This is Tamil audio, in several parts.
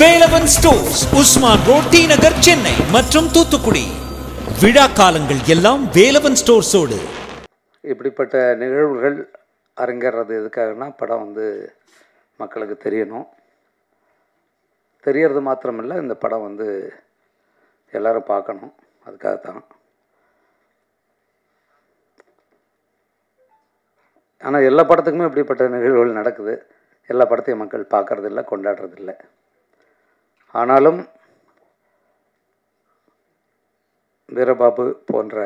Velavan stores Usman road T Nagar Chennai மற்றும் தூத்துக்குடி. விழா காலங்கள் எல்லாம் வேலவன் ஸ்டோர்ஸோடு. இப்படிப்பட்ட நிகழ்வுகள் அரங்கேறது எதுக்காகனா படம் வந்து மக்களுக்கு தெரியணும். தெரியறது மாத்திரமில்லை இந்த படம் வந்து எல்லாரும் பார்க்கணும். அதுக்காகத்தான். ஆனால் எல்லா படத்துக்குமே இப்படிப்பட்ட நிகழ்வுகள் நடக்குது. எல்லா படத்தையும் மக்கள் பார்க்கறதில்ல கொண்டாடுறதில்ல. ஆனாலும் வீரபாபு போன்ற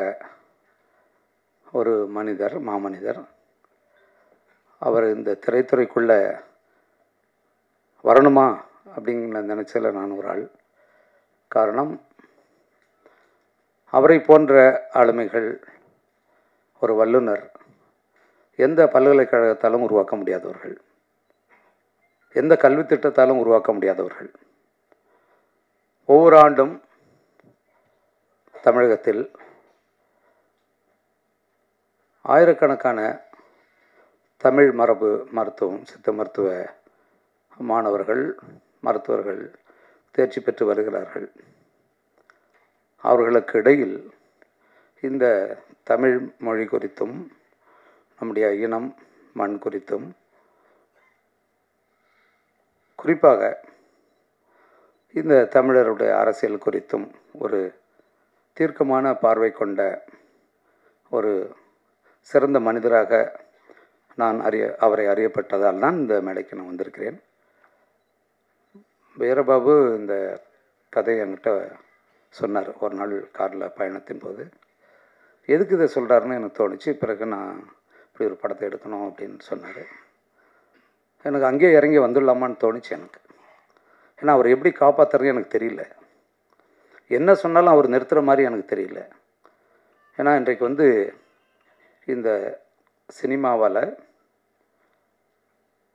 ஒரு மனிதர் மாமனிதர் அவர் இந்த திரைத்துறைக்குள்ளே வரணுமா அப்படிங்கிற நினச்சல நான் ஒரு ஆள். காரணம் அவரை போன்ற ஆளுமைகள் ஒரு வல்லுனர் எந்த பல்கலைக்கழகத்தாலும் உருவாக்க முடியாதவர்கள். எந்த கல்வி திட்டத்தாலும் உருவாக்க முடியாதவர்கள். ஒவ்வொரு ஆண்டும் தமிழகத்தில் ஆயிரக்கணக்கான தமிழ் மரபு மருத்துவம் சித்த மருத்துவ மாணவர்கள் மருத்துவர்கள் தேர்ச்சி பெற்று வருகிறார்கள். அவர்களுக்கு இடையில் இந்த தமிழ் மொழி குறித்தும் நம்முடைய இனம் மண் குறித்தும் குறிப்பாக இந்த தமிழருடைய அரசியல் குறித்தும் ஒரு தீர்க்கமான பார்வை கொண்ட ஒரு சிறந்த மனிதராக நான் அறிய அவரை அறியப்பட்டதால் தான் இந்த மேடைக்கு நான் வந்திருக்கிறேன். வீரபாபு இந்த கதையை என்கிட்ட சொன்னார் ஒரு நாள் காரில் பயணத்தின் போது. எதுக்கு இதை சொல்கிறாருன்னு எனக்கு தோணுச்சு. பிறகு நான் இப்படி ஒரு படத்தை எடுக்கணும் அப்படின்னு சொன்னார். எனக்கு அங்கேயே இறங்கி வந்துடலாமான்னு தோணுச்சு எனக்கு. ஏன்னா அவர் எப்படி காப்பாற்றுறது எனக்கு தெரியல. என்ன சொன்னாலும் அவர் நிறுத்துகிற மாதிரி எனக்கு தெரியல. ஏன்னா இன்றைக்கு வந்து இந்த சினிமாவால்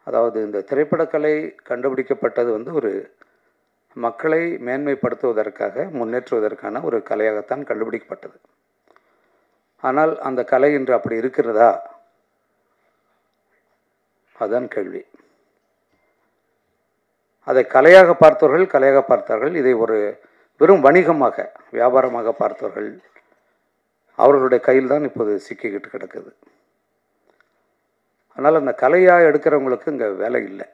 அதாவது இந்த திரைப்படக்கலை கண்டுபிடிக்கப்பட்டது வந்து ஒரு மக்களை மேன்மைப்படுத்துவதற்காக முன்னேற்றுவதற்கான ஒரு கலையாகத்தான் கண்டுபிடிக்கப்பட்டது. ஆனால் அந்த கலை இன்று அப்படி இருக்கிறதா? அதுதான் கேள்வி. அதை கலையாக பார்த்தவர்கள் கலையாக பார்த்தார்கள். இதை ஒரு வெறும் வணிகமாக வியாபாரமாக பார்த்தவர்கள் அவர்களுடைய கையில் தான் இப்போது சிக்கிக்கிட்டு கிடக்குது. அதனால் அந்த கலையாக எடுக்கிறவங்களுக்கு இங்கே வேலை இல்லை.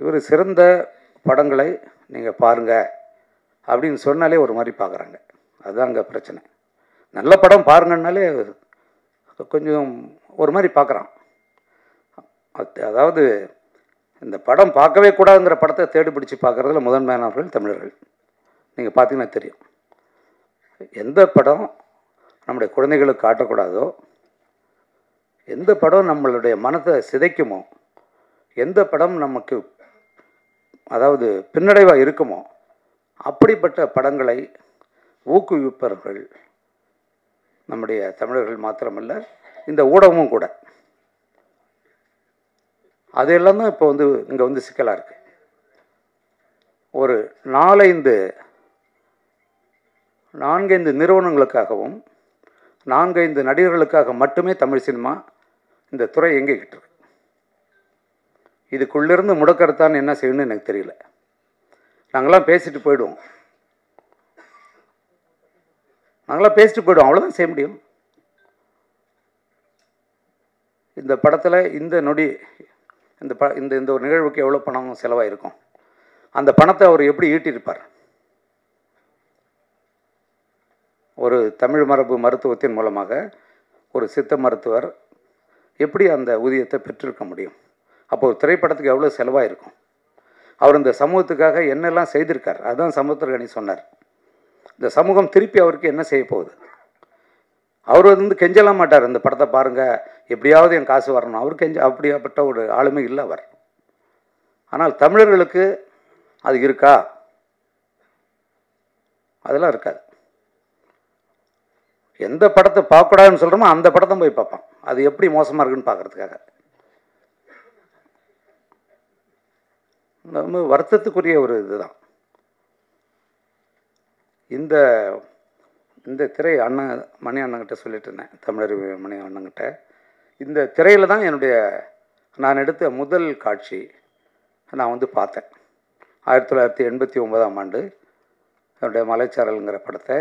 இவர் சிறந்த படங்களை நீங்கள் பாருங்கள் அப்படின்னு சொன்னாலே ஒரு மாதிரி பார்க்குறாங்க. அதுதான் அங்கே பிரச்சனை. நல்ல படம் பாருங்கன்னாலே கொஞ்சம் ஒரு மாதிரி பார்க்குறான். அதாவது இந்த படம் பார்க்கவே கூடாதுங்கிற படத்தை தேடி பிடிச்சி பார்க்குறதுல முதன்மையானவர்கள் தமிழர்கள். நீங்கள் பார்த்தீங்கன்னா தெரியும். எந்த படம் நம்முடைய குழந்தைகளுக்கு காட்டக்கூடாதோ எந்த படம் நம்மளுடைய மனத்தை சிதைக்குமோ எந்த படம் நமக்கு அதாவது பின்னடைவாக இருக்குமோ அப்படிப்பட்ட படங்களை ஊக்குவிப்பவர்கள் நம்முடைய தமிழர்கள் மாத்திரமல்ல இந்த ஊடகமும் கூட. அதையெல்லாம் தான் இப்போ வந்து இங்கே வந்து சிக்கலாக இருக்குது ஒரு நாலைந்து நான்கைந்து நிறுவனங்களுக்காகவும் நான்கைந்து நடிகர்களுக்காக மட்டுமே தமிழ் சினிமா இந்த துறை இயங்கிக்கிட்டு இருக்கு. இதுக்குள்ளிருந்து முடக்கறத்தான் என்ன செய்யணும்னு எனக்கு தெரியல. நாங்களாம் பேசிட்டு போயிடுவோம். நாங்களாம் பேசிட்டு போய்டுவோம் அவ்வளோதான் செய்ய முடியும். இந்த படத்தில் இந்த நொடி இந்த ப இந்த இந்த ஒரு நிகழ்வுக்கு எவ்வளோ பணம் செலவாயிருக்கும்? அந்த பணத்தை அவர் எப்படி ஈட்டியிருப்பார்? ஒரு தமிழ் மரபு மருத்துவத்தின் மூலமாக ஒரு சித்த மருத்துவர் எப்படி அந்த ஊதியத்தை பெற்றிருக்க முடியும்? அப்போ ஒரு திரைப்படத்துக்கு எவ்வளோ செலவாயிருக்கும்? அவர் இந்த சமூகத்துக்காக என்னெல்லாம் செய்திருக்கார்? அதுதான் சமுத்திரகணி சொன்னார். இந்த சமூகம் திருப்பி அவருக்கு என்ன செய்ய போகுது? அவர் வந்து கெஞ்சலாம் மாட்டார் இந்த படத்தை பாருங்கள் எப்படியாவது என் காசு வரணும். அவர் கெஞ்ச அப்படியாப்பட்ட ஒரு ஆளுமை இல்லை அவர். ஆனால் தமிழர்களுக்கு அது இருக்கா? அதெல்லாம் இருக்காது. எந்த படத்தை பார்க்கக்கூடாதுன்னு சொல்கிறோமோ அந்த படத்தை போய் பார்ப்பான். அது எப்படி மோசமாக இருக்குன்னு பார்க்கறதுக்காக. ரொம்ப வருத்தத்துக்குரிய ஒரு இதுதான். இந்த இந்த திரை அண்ணன் மணி அண்ணங்கிட்ட சொல்லிட்டு இருந்தேன் தமிழர் மணி அண்ணங்கிட்ட இந்த திரையில் தான் என்னுடைய நான் எடுத்த முதல் காட்சி நான் வந்து பார்த்தேன். ஆயிரத்தி தொள்ளாயிரத்தி எண்பத்தி ஒன்பதாம் ஆண்டு என்னுடைய மலைச்சாரலுங்கிற படத்தை.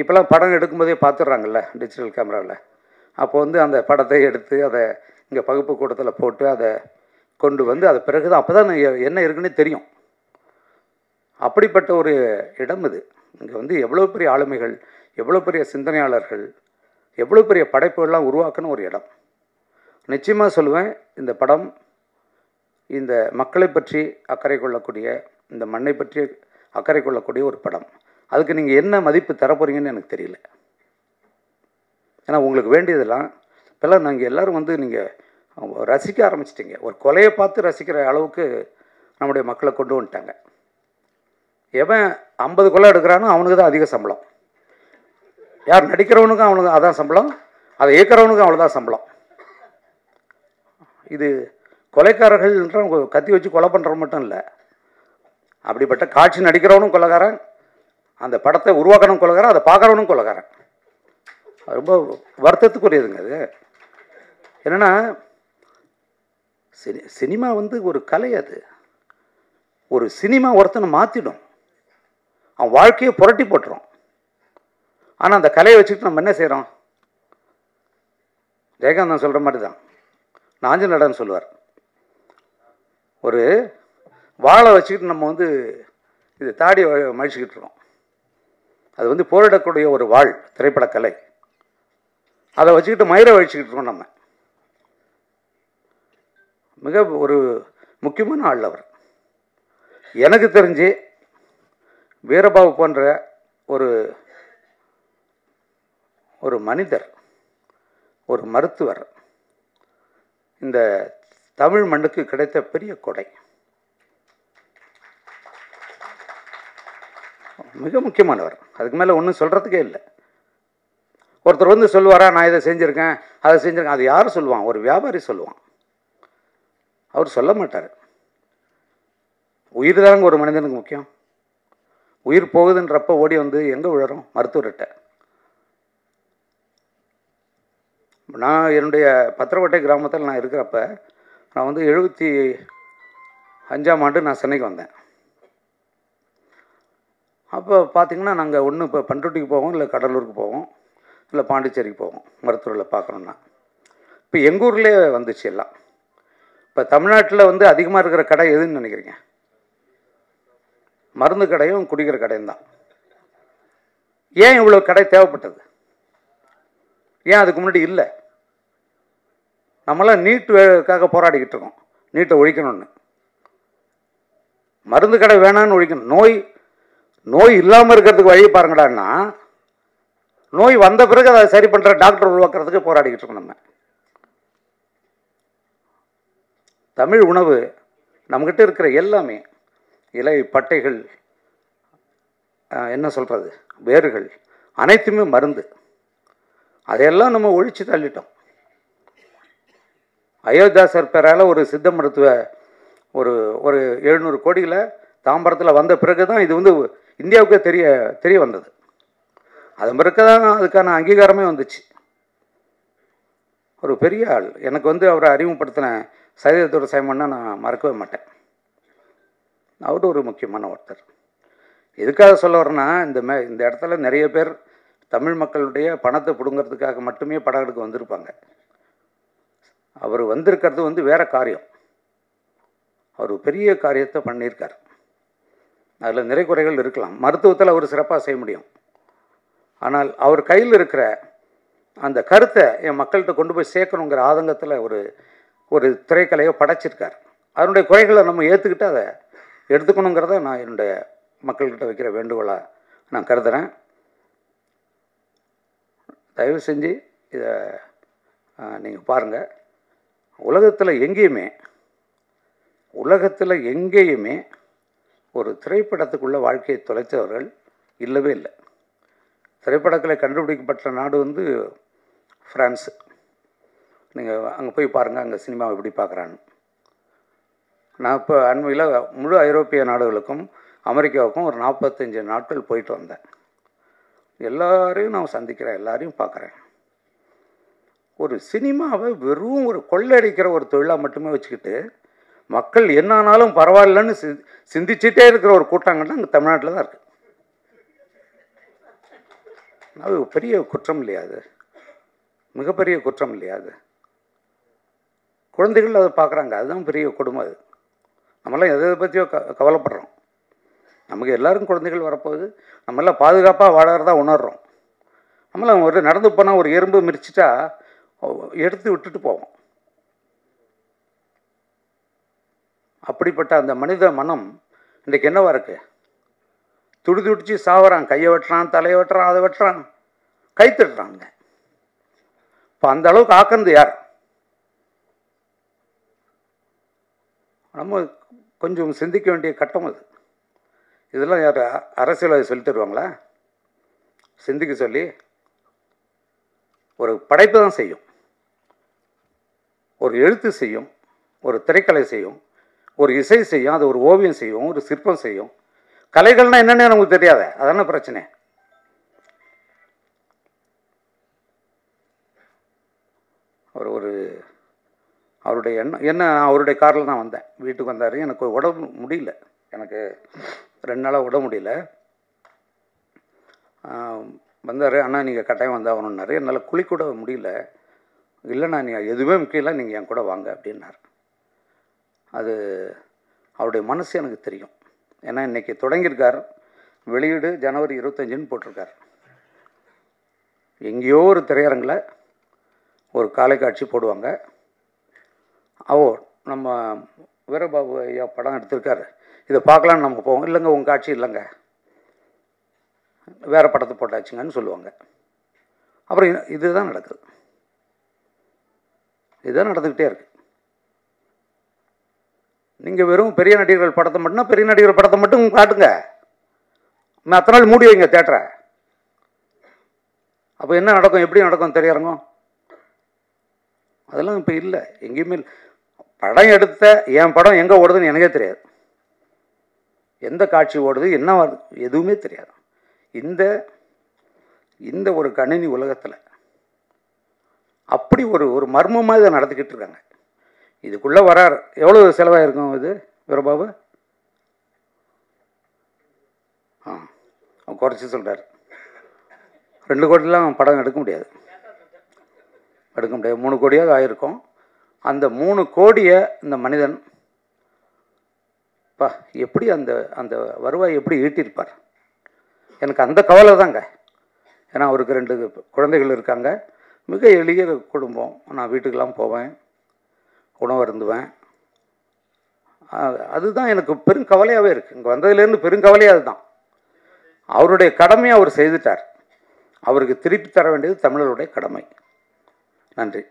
இப்போல்லாம் படம் எடுக்கும்போதே பார்த்துட்றாங்கல்ல டிஜிட்டல் கேமராவில் அப்போ வந்து அந்த படத்தை எடுத்து அதை இங்கே பகுப்பு கூட்டத்தில் போட்டு அதை கொண்டு வந்து அது பிறகு தான் அப்போ தான் என்ன இருக்குன்னே தெரியும். அப்படிப்பட்ட ஒரு இடம் இது. இங்கே வந்து எவ்வளோ பெரிய ஆளுமைகள் எவ்வளோ பெரிய சிந்தனையாளர்கள் எவ்வளோ பெரிய படைப்புகள்லாம் உருவாக்குன ஒரு இடம். நிச்சயமாக சொல்லுவேன் இந்த படம் இந்த மக்களை பற்றி அக்கறை கொள்ளக்கூடிய இந்த மண்ணை பற்றி அக்கறை கொள்ளக்கூடிய ஒரு படம். அதுக்கு நீங்கள் என்ன மதிப்பு தரப்போகிறீங்கன்னு எனக்கு தெரியல. ஏன்னா உங்களுக்கு வேண்டியதெல்லாம் இப்போல்லாம் நாங்கள் எல்லோரும் வந்து நீங்கள் ரசிக்க ஆரம்பிச்சிட்டிங்க. ஒரு கொலையை பார்த்து ரசிக்கிற அளவுக்கு நம்முடைய மக்களை கொண்டு வந்துட்டாங்க. எவன் ஐம்பது கொள்ளை எடுக்கிறானோ அவனுக்கு தான் அதிக சம்பளம். யார் நடிக்கிறவனுக்கும் அவனுக்கு அதான் சம்பளம். அதை இயக்கிறவனுக்கும் அவ்வளோதான் சம்பளம். இது கொலைக்காரர்கள்ன்ற கத்தி வச்சு கொலை பண்ணுற மட்டும் இல்லை. அப்படிப்பட்ட காட்சி நடிக்கிறவனும் கொலைகாரன் அந்த படத்தை உருவாக்கணும் கொலைகாரன் அதை பார்க்குறவனும் கொலைகாரன். அது ரொம்ப வருத்தத்துக்குரியதுங்க அது. என்னென்னா சினி சினிமா வந்து ஒரு கலை அது. ஒரு சினிமா ஒருத்தனை மாற்றிடும் அவன் வாழ்க்கையை புரட்டி போட்டுரும். ஆனால் அந்த கலையை வச்சுக்கிட்டு நம்ம என்ன செய்கிறோம் ஜெயகாந்தன் சொல்கிற மாதிரி தான் நாஞ்ச நடன் சொல்லுவார். ஒரு வாழை வச்சுக்கிட்டு நம்ம வந்து இது தாடி மழிச்சுக்கிட்டு இருக்கோம். அது வந்து போரிடக்கூடிய ஒரு வாழ் திரைப்படக்கலை அதை வச்சுக்கிட்டு மயிரை வழிச்சுக்கிட்டு இருக்கோம் நம்ம. மிக ஒரு முக்கியமான ஆள் அவர். எனக்கு தெரிஞ்சு வீரபாபு போன்ற ஒரு ஒரு மனிதர் ஒரு மருத்துவர் இந்த தமிழ் மண்ணுக்கு கிடைத்த பெரிய கொடை. மிக முக்கியமானவர். அதுக்கு மேலே ஒன்றும் சொல்கிறதுக்கே இல்லை. ஒருத்தர் வந்து சொல்லுவாரா நான் இதை செஞ்சுருக்கேன் அதை செஞ்சுருக்கேன். அது யார் சொல்லுவான்? ஒரு வியாபாரி சொல்லுவான். அவர் சொல்ல மாட்டார். உயிர் தாங்க ஒரு மனிதனுக்கு முக்கியம். உயிர் போகுதுன்றப்ப ஓடி வந்து எங்கே விழறோம் மருத்துவர்கிட்ட. நான் என்னுடைய பத்திரக்கோட்டை கிராமத்தில் நான் இருக்கிறப்ப நான் வந்து எழுபத்தி அஞ்சாம் ஆண்டு நான் சென்னைக்கு வந்தேன். அப்போ பார்த்திங்கன்னா நாங்கள் ஒன்று இப்போ பண்ருட்டிக்கு போவோம் இல்லை கடலூருக்கு போவோம் இல்லை பாண்டிச்சேரிக்கு போவோம் மருத்துவரில் பார்க்கணுன்னா இப்போ எங்கள் ஊர்லேயே வந்துச்சு எல்லாம். இப்போ தமிழ்நாட்டில் வந்து அதிகமாக இருக்கிற கடை எதுன்னு நினைக்கிறீங்க? மருந்து கடையும் குடிக்கிற கடையும் தான். ஏன் இவ்வளோ கடை தேவைப்பட்டது? ஏன் அதுக்கு முன்னாடி இல்லை? நம்மளாம் நீட்டுக்காக போராடிக்கிட்டு இருக்கோம். நீட்டை ஒழிக்கணும்னு. மருந்து கடை வேணான்னு ஒழிக்கணும். நோய் நோய் இல்லாமல் இருக்கிறதுக்கு வழி பாருங்கடான்னா நோய் வந்த பிறகு அதை சரி பண்ணுற டாக்டர் உருவாக்குறதுக்கு போராடிக்கிட்டு இருக்கோம் நம்ம. தமிழ் உணவு நம்மக்கிட்ட இருக்கிற எல்லாமே இலை பட்டைகள் என்ன சொல்கிறது வேர்கள் அனைத்துமே மருந்து. அதையெல்லாம் நம்ம ஒழித்து தள்ளிட்டோம். அயோத்தியாசர் பேரால் ஒரு சித்த மருத்துவ ஒரு ஒரு எழுநூறு கோடியில் தாம்பரத்தில் வந்த பிறகு தான் இது வந்து இந்தியாவுக்கு தெரிய தெரிய வந்தது. அதன் பிறகு தான் அதுக்கான அங்கீகாரமே வந்துச்சு. ஒரு பெரிய ஆள். எனக்கு வந்து அவரை அறிமுகப்படுத்தின சைதத்தோட சைமன்னா நான் மறக்கவே மாட்டேன். அவர் ஒரு முக்கியமான ஒருத்தர். எதுக்காக சொல்ல வரேன்னா இந்த மே இந்த இடத்துல நிறைய பேர் தமிழ் மக்களுடைய பணத்தை பிடுங்கிறதுக்காக மட்டுமே படம் எடுக்க வந்திருப்பாங்க. அவர் வந்திருக்கிறது வந்து வேறு காரியம். அவர் பெரிய காரியத்தை பண்ணியிருக்கார். அதில் நிறை குறைகள் இருக்கலாம். மருத்துவத்தில் அவர் சிறப்பாக செய்ய முடியும். ஆனால் அவர் கையில் இருக்கிற அந்த கருத்தை என் மக்கள்கிட்ட கொண்டு போய் சேர்க்கணுங்கிற ஆதங்கத்தில் ஒரு ஒரு திரைக்கலையை படைச்சிருக்கார். அதனுடைய குறைகளை நம்ம ஏற்றுக்கிட்டு அதை எடுத்துக்கணுங்கிறத நான் என்னுடைய மக்கள்கிட்ட வைக்கிற வேண்டுகோளாக நான் கருதுகிறேன் தயவு செஞ்சு இதை நீங்கள் பாருங்கள் உலகத்தில் எங்கேயுமே உலகத்தில் எங்கேயுமே ஒரு திரைப்படத்துக்குள்ள வாழ்க்கையை தொலைத்தவர்கள் இல்லவே இல்லை. திரைப்படங்களை கண்டுபிடிக்கப்பட்ட நாடு வந்து ஃப்ரான்ஸு. நீங்கள் அங்கே போய் பாருங்கள் அங்கே சினிமாவை எப்படி பார்க்குறான்னு நான் இப்போ அண்மையில் முழு ஐரோப்பிய நாடுகளுக்கும் அமெரிக்காவுக்கும் ஒரு நாற்பத்தஞ்சு நாட்கள் போயிட்டு வந்தேன். எல்லாரையும் நான் சந்திக்கிறேன் எல்லாரையும் பார்க்குறேன். ஒரு சினிமாவை வெறும் ஒரு கொள்ளடிக்கிற ஒரு தொழிலாக மட்டுமே வச்சுக்கிட்டு மக்கள் என்ன ஆனாலும் பரவாயில்லன்னு சி சிந்திச்சுட்டே இருக்கிற ஒரு கூட்டங்கள்லாம் அங்கே தமிழ்நாட்டில் தான் இருக்குது அது பெரிய குற்றம் இல்லையா அது? மிகப்பெரிய குற்றம் இல்லையா அது? குழந்தைகள் அதை பார்க்குறாங்க அதுதான் பெரிய கொடுமை அது. நம்மளாம் எதை பற்றியோ க கவலைப்படுறோம். நமக்கு எல்லோரும் குழந்தைகள் வரப்போகுது. நம்மளாம் பாதுகாப்பாக வாழறதா உணர்றோம். நம்மளாம் ஒரு நடந்து போனால் ஒரு எறும்பு மிரிச்சிட்டா எடுத்து விட்டுட்டு போவோம். அப்படிப்பட்ட அந்த மனித மனம் இன்றைக்கு என்னவா இருக்கு? துடி துடிச்சு சாவறான். கையை வெட்டுறான் தலையை வெட்டுறான் அதை வெட்டுறான். கை தட்டுறாங்க இப்போ அந்த அளவுக்கு ஆக்கிறது யார்? நம்ம கொஞ்சம் சிந்திக்க வேண்டிய கட்டம் அது. இதெல்லாம் யார் அரசியல் சொல்லி தருவாங்களா? சிந்திக்க சொல்லி ஒரு படைப்பு தான் செய்யும். ஒரு எழுத்து செய்யும் ஒரு திரைக்கலை செய்யும் ஒரு இசை செய்யும் அது ஒரு ஓவியம் செய்யும் ஒரு சிற்பம் செய்யும். கலைகள்னா என்னென்னு நமக்கு தெரியாத அதான பிரச்சனை. ஒரு ஒரு அவருடைய எண்ணம் என்ன நான் அவருடைய காரில் தான் வந்தேன். வீட்டுக்கு வந்தார். எனக்கு உடம்பு முடியல. எனக்கு ரெண்டு நாளாக உட முடியல. வந்தார். ஆனால் நீங்கள் கட்டாயம் வந்தாகணுன்னாரு என்னால் குளிக்கூட முடியல. இல்லைண்ணா நீங்கள் எதுவுமே முக்கியம் நீங்கள் என் கூட வாங்க அப்படின்னார். அது அவருடைய மனசு எனக்கு தெரியும். ஏன்னா இன்றைக்கி தொடங்கியிருக்கார். வெளியீடு ஜனவரி இருபத்தஞ்சுன்னு போட்டிருக்கார். எங்கேயோ ஒரு திரையரங்கில் ஒரு காலை காட்சி போடுவாங்க. அவோ நம்ம வீரபாபு ஐயா படம் எடுத்திருக்காரு. இதை பார்க்கலான்னு நம்ம போவோம். இல்லைங்க உங்கள் காட்சி இல்லைங்க. வேறு படத்தை போட்டாச்சுங்கன்னு சொல்லுவாங்க. அப்புறம் இது- இதுதான் நடக்குது. இதுதான் நடந்துக்கிட்டே இருக்கு. நீங்கள் வெறும் பெரிய நடிகர்கள் படத்தை மட்டும்னா பெரிய நடிகர்கள் படத்தை மட்டும் காட்டுங்க. நான் அத்தனை நாள் மூடி வைங்க தேட்டரை. அப்போ என்ன நடக்கும் எப்படி நடக்கும் திரையரங்கம் அதெல்லாம் இப்போ இல்லை. எங்கேயுமே இல்லை. படம் எடுத்த என் படம் எங்கே ஓடுதுன்னு எனக்கே தெரியாது. எந்த காட்சி ஓடுது என்ன வருது எதுவுமே தெரியாது. இந்த இந்த ஒரு கணினி உலகத்தில் அப்படி ஒரு ஒரு மர்மமாக இதை நடத்திக்கிட்டு இருக்காங்க. இதுக்குள்ளே வரார். எவ்வளோ செலவாயிருக்கும் இது வீரபாபு? ஆ அவன் குறைச்சி சொல்கிறார் ரெண்டு கோடிலாம் படம் எடுக்க முடியாது. எடுக்க முடியாது. மூணு கோடியாவது ஆயிருக்கும். அந்த மூணு கோடியை இந்த மனிதன் பா எப்படி அந்த அந்த வருவாய் எப்படி ஈட்டியிருப்பார் எனக்கு அந்த கவலை தாங்க. ஏன்னா அவருக்கு ரெண்டு குழந்தைகள் இருக்காங்க. மிக எளிய குடும்பம். நான் வீட்டுக்கெல்லாம் போவேன். உணவு அருந்துவேன். அதுதான் எனக்கு பெரும் கவலையாகவே இருக்குது இங்கே வந்ததுலேருந்து பெருங்கவலையாக அதுதான். அவருடைய கடமையை அவர் செய்துட்டார். அவருக்கு திருப்பி தர வேண்டியது தமிழருடைய கடமை. நன்றி.